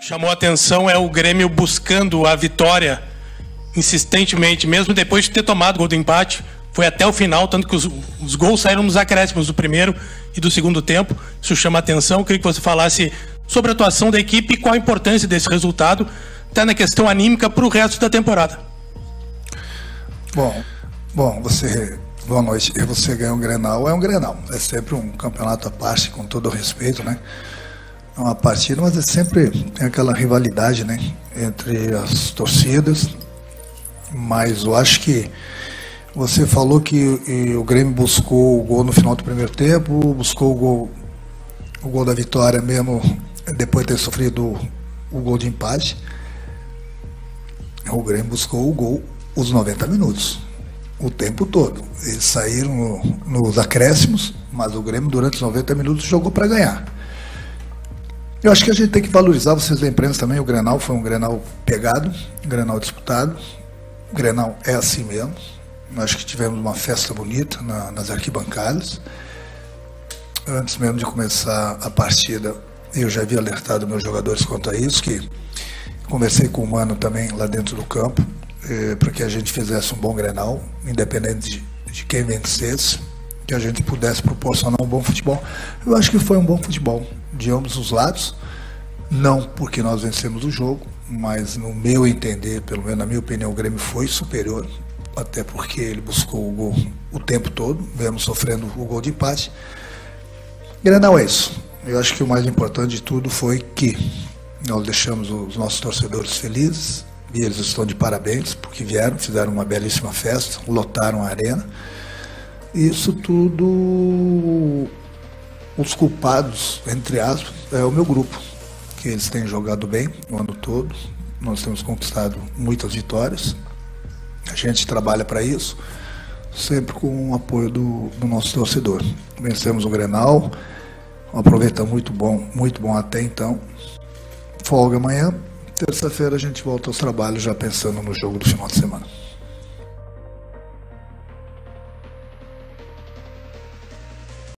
chamou a atenção é o Grêmio buscando a vitória insistentemente, mesmo depois de ter tomado o gol do empate. Foi até o final, tanto que os, os gols saíram nos acréscimos do primeiro e do segundo tempo. Isso chama a atenção. Eu queria que você falasse sobre a atuação da equipe e qual a importância desse resultado, até na questão anímica para o resto da temporada. Bom, bom, você Boa noite. E você ganhar um Grenal é um Grenal. É sempre um campeonato à parte, com todo o respeito, né? É uma partida, mas é sempre tem aquela rivalidade, né? Entre as torcidas. Mas eu acho que você falou que o Grêmio buscou o gol no final do primeiro tempo, buscou o gol, o gol da vitória mesmo depois de ter sofrido o gol de empate. O Grêmio buscou o gol os 90 minutos o tempo todo. Eles saíram no, nos acréscimos, mas o Grêmio durante os 90 minutos jogou para ganhar. Eu acho que a gente tem que valorizar, vocês da imprensa também, o Grenal foi um Grenal pegado, um Grenal disputado. O Grenal é assim mesmo. Acho que tivemos uma festa bonita na, nas arquibancadas. Antes mesmo de começar a partida, eu já havia alertado meus jogadores quanto a isso, que conversei com o Mano também lá dentro do campo eh, para que a gente fizesse um bom Grenal, independente de, de quem vencesse, que a gente pudesse proporcionar um bom futebol. Eu acho que foi um bom futebol de ambos os lados, não porque nós vencemos o jogo, mas no meu entender, pelo menos na minha opinião, o Grêmio foi superior, até porque ele buscou o gol o tempo todo, mesmo sofrendo o gol de empate. Grenal é isso. Eu acho que o mais importante de tudo foi que nós deixamos os nossos torcedores felizes, e eles estão de parabéns, porque vieram, fizeram uma belíssima festa, lotaram a arena. Isso tudo, os culpados, entre aspas, é o meu grupo, que eles têm jogado bem o ano todo. Nós temos conquistado muitas vitórias. A gente trabalha para isso, sempre com o apoio do, do nosso torcedor. Vencemos o Grenal, um aproveita muito bom, muito bom até então. Folga amanhã, Terça-feira a gente volta aos trabalhos já pensando no jogo do final de semana.